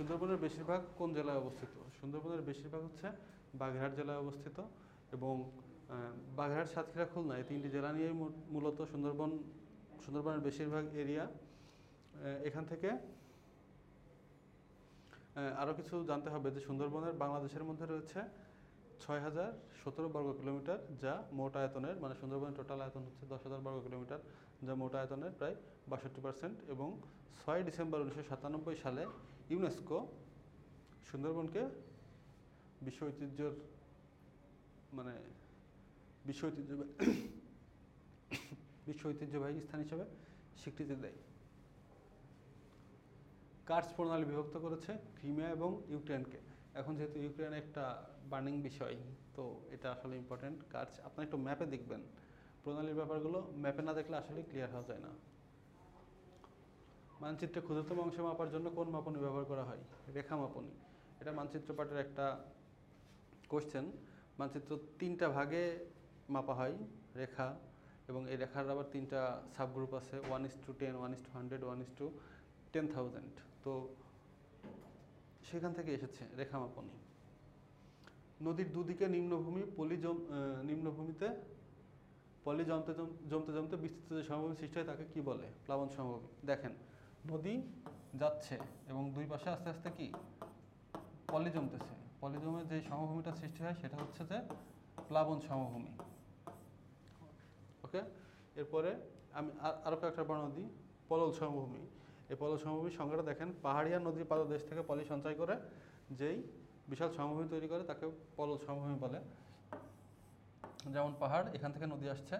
সুন্দরবনের বেশিরভাগ কোন জেলায় অবস্থিত? সুন্দরবনের বেশিরভাগ হচ্ছে বাগেরহাট জেলায় অবস্থিত এবং বাগেরহাট, সাতক্ষীরা, খুলনা এই তিনটি জেলা নিয়েই মূলত সুন্দরবন, সুন্দরবনের বেশিরভাগ এরিয়া। এখান থেকে আরও কিছু জানতে হবে যে সুন্দরবনের বাংলাদেশের মধ্যে রয়েছে ছয় হাজার সতেরো বর্গ কিলোমিটার, যা মোট আয়তনের মানে সুন্দরবনের টোটাল আয়তন হচ্ছে দশ হাজার বর্গ কিলোমিটার, যা মোট আয়তনের প্রায় বাষট্টি পার্সেন্ট এবং ছয় ডিসেম্বর উনিশশো সাতানব্বই সালে ইউনেস্কো সুন্দরবনকে বিশ্ব ঐতিহ্যর মানে বিশ্ব ঐতিহ্য, বিশ্ব ঐতিহ্যবাহী স্থান হিসেবে স্বীকৃতি দেয়। কার্স প্রণালী বিভক্ত করেছে ক্রিমিয়া এবং ইউক্রেনকে। এখন যেহেতু ইউক্রেন একটা বার্নিং বিষয়, তো এটা আসলে ইম্পর্টেন্ট কার্স আপনি একটু ম্যাপে দেখবেন। প্রণালীর ব্যাপারগুলো ম্যাপে না দেখলে আসলে ক্লিয়ার হওয়া যায় না। মানচিত্রে ক্ষুদ্রতম অংশ মাপার জন্য কোন মাপনী ব্যবহার করা হয়? রেখা মাপনী। এটা মানচিত্র পাঠের একটা কোশ্চেন মানচিত্র তিনটা ভাগে মাপা হয়, রেখা এবং এই রেখার আবার তিনটা সাবগ্রুপ আছে। One is to ten one is to hundred one is to ten thousand তো সেখান থেকে এসেছে রেখা মাপনী। নদীর দুদিকে নিম্নভূমি পলি জম নিম্নভূমিতে পলি জমতে জম- জমতে জমতে বিস্তৃত যে সমভূমি সৃষ্টি হয়, তাকে কী বলে? প্লাবন সমভূমি। দেখেন নদী যাচ্ছে এবং দুই পাশে আস্তে আস্তে কি? পলি জমতেছে। পলি জমে যে সমভূমিটা সৃষ্টি হয় সেটা হচ্ছে যে প্লাবন সমভূমি। ওকে এরপরে আমি আর- আরও কয়েকটা বর্ণনা দিই। পলল সমভূমি। এই পলল সমভূমির সংজ্ঞাটা দেখেন, পাহাড়িয়া নদীর পাদদেশ থেকে পলি সঞ্চয় করে, যেই বিশাল সমভূমি তৈরি করে তাকে পলল সমভূমি বলে। যেমন পাহাড়, এখান থেকে নদী আসছে।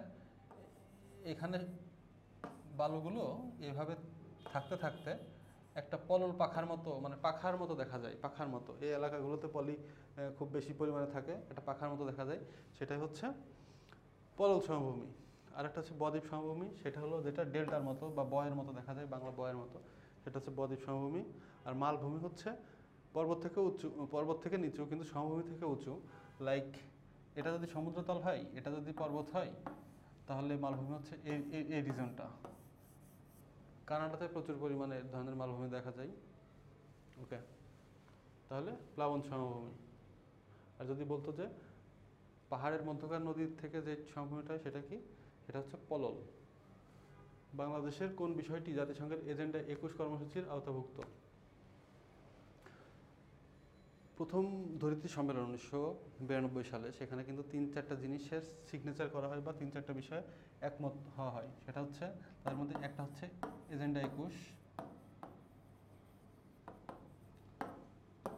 এখানে বালুগুলো এভাবে থাকতে থাকতে একটা পলল পাখার মতো মানে পাখার মতো দেখা যায়, পাখার মতো। এই এলাকাগুলোতে পলি খুব বেশি পরিমাণে থাকে, একটা পাখার মতো দেখা যায়। সেটাই হচ্ছে পলল সমভূমি। আর একটা হচ্ছে বদ্বীপ সমভূমি, সেটা হলো যেটা ডেল্টার মতো বা বয়ের মতো দেখা যায়, বাংলা বয়ের মতো। সেটা হচ্ছে বদ্বীপ সমভূমি। আর মালভূমি হচ্ছে পর্বত থেকে উঁচু, পর্বত থেকে নিচু, কিন্তু সমভূমি থেকে উঁচু। লাইক এটা যদি সমুদ্রতল হয়, এটা যদি পর্বত হয়, তাহলে মালভূমি হচ্ছে এই এই- রিজনটা কানাডাতে প্রচুর পরিমাণে ধানের মালভূমি দেখা যায়। ওকে, তাহলে প্লাবন সমভূমি। আর যদি বলতো যে পাহাড়ের মধ্যকার নদীর থেকে যে সমভূমিটা সেটা কি? সেটা হচ্ছে পলল। বাংলাদেশের কোন বিষয়টি জাতিসংঘের এজেন্ডা একুশ কর্মসূচির আওতাভুক্ত? প্রথম ধরিত্রী সম্মেলন উনিশশো বিরানব্বই সালে, সেখানে কিন্তু তিন চারটা জিনিসের সিগনেচার করা হয় বা তিন চারটা বিষয়ে একমত হওয়া হয়। সেটা হচ্ছে, তার মধ্যে একটা হচ্ছে এজেন্ডা একুশ,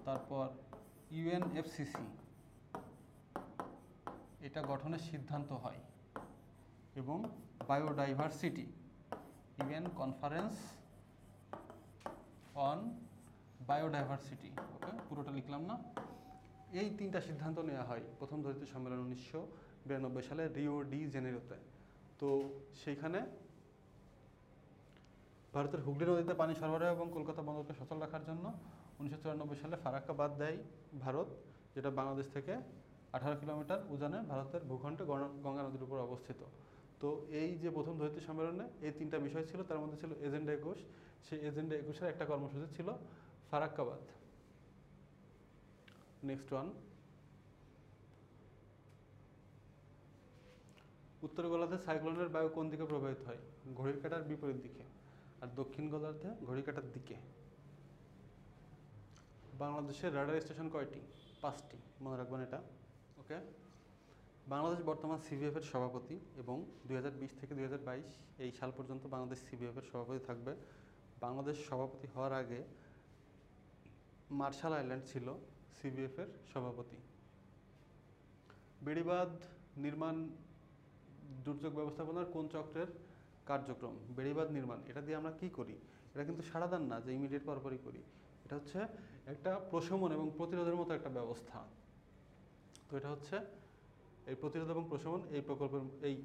তারপর ইউএনএফসিসি এটা গঠনের সিদ্ধান্ত হয়, এবং biodiversity UN conference on biodiversity okay পুরোটা লিখলাম না। এই তিনটা সিদ্ধান্ত নেওয়া হয় প্রথম ধরিত্রী সম্মেলন উনিশশো বিরানব্বই সালে রিও ডি জেনেরোতে। তো সেইখানে ভারতের হুগলি নদীতে পানি সরবরাহ এবং কলকাতা বন্দরকে সচল রাখার জন্য উনিশশো চুরানব্বই সালে ফারাক্কা বাদ দেয় ভারত, যেটা বাংলাদেশ থেকে আঠারো কিলোমিটার উজানে ভারতের ভূখণ্ডে গঙ্গা নদীর উপর অবস্থিত। তো এই যে প্রথম ধরিত্রী সম্মেলনে এই তিনটা বিষয় ছিল, তার মধ্যে ছিল এজেন্ডা একুশ। সেই এজেন্ডা একুশের একটা কর্মসূচি ছিল ফারাক্কাবাদ নেক্সট ওয়ান উত্তর গোলার্ধে সাইক্লোনের বায়ু কোন দিকে প্রবাহিত হয়? ঘড়ির কাটার বিপরীত দিকে আর দক্ষিণ গোলার্ধে ঘড়ির কাটার দিকে? বাংলাদেশের রাডার স্টেশন কয়টি? পাঁচটি। মনে রাখবেন এটা। ওকে? বাংলাদেশ বর্তমান সিভিএফ এর সভাপতি এবং দুই হাজার বিশ থেকে দুই হাজার বাইশ এই সাল পর্যন্ত বাংলাদেশ সিভিএফ এর সভাপতি থাকবে। বাংলাদেশ সভাপতি হওয়ার আগে মার্শাল আইল্যান্ড ছিল সিভিএফ এর সভাপতি। বেড়িবাঁধ নির্মাণ দুর্যোগ ব্যবস্থাপনার কোন চক্রের কার্যক্রম? বেড়িবাঁধ নির্মাণ, এটা দিয়ে আমরা কি করি? এটা কিন্তু সারাদান না যে ইমিডিয়েট পরপরই করি। এটা হচ্ছে একটা প্রশমন এবং প্রতিরোধের মতো একটা ব্যবস্থা। তো এটা হচ্ছে এই প্রতিরোধ এবং প্রশমন এই প্রকল্পের, এই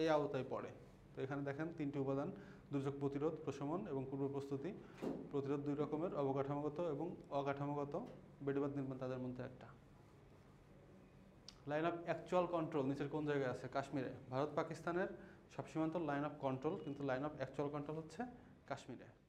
এই আওতায় পড়ে। তো এখানে দেখেন তিনটি উপাদান দুর্যোগ প্রতিরোধ, প্রশমন এবং পূর্ব প্রস্তুতি, প্রতিরোধ দুই রকমের, অবকাঠামোগত এবং অকাঠামোগত বেডিবাদ নির্মাণ তাদের মধ্যে একটা। লাইন অফ অ্যাকচুয়াল কন্ট্রোল নিচের কোন জায়গায় আছে? কাশ্মীরে। ভারত পাকিস্তানের সব সীমান্ত লাইন অফ কন্ট্রোল কিন্তু লাইন অফ অ্যাকচুয়াল কন্ট্রোল হচ্ছে কাশ্মীরে।